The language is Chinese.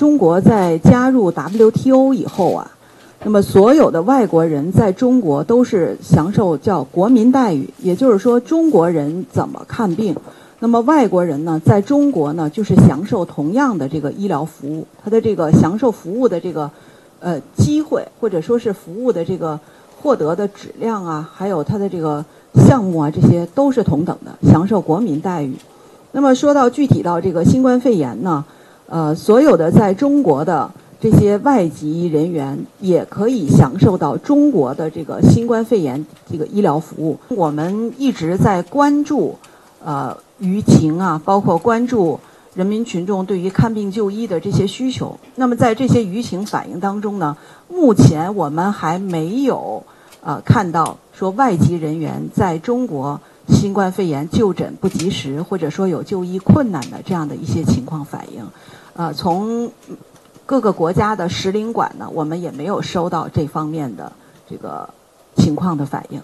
中国在加入 WTO 以后啊，那么所有的外国人在中国都是享受叫国民待遇，也就是说中国人怎么看病，那么外国人呢在中国呢就是享受同样的这个医疗服务，他的这个享受服务的这个呃机会或者说是服务的这个获得的质量啊，还有他的这个项目啊，这些都是同等的，享受国民待遇。那么说到具体到这个新冠肺炎呢？呃，所有的在中国的这些外籍人员也可以享受到中国的这个新冠肺炎这个医疗服务。我们一直在关注呃舆情啊，包括关注人民群众对于看病就医的这些需求。那么在这些舆情反应当中呢，目前我们还没有呃看到说外籍人员在中国新冠肺炎就诊不及时，或者说有就医困难的这样的一些情况反映。呃，从各个国家的使领馆呢，我们也没有收到这方面的这个情况的反应。